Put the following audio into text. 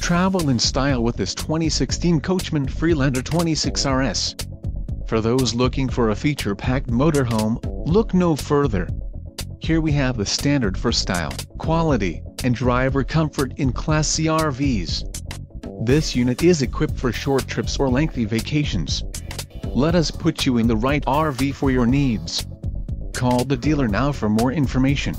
Travel in style with this 2016 Coachmen Freelander 26RS. For those looking for a feature-packed motorhome, look no further. Here we have the standard for style, quality, and driver comfort in Class C RVs. This unit is equipped for short trips or lengthy vacations. Let us put you in the right RV for your needs. Call the dealer now for more information.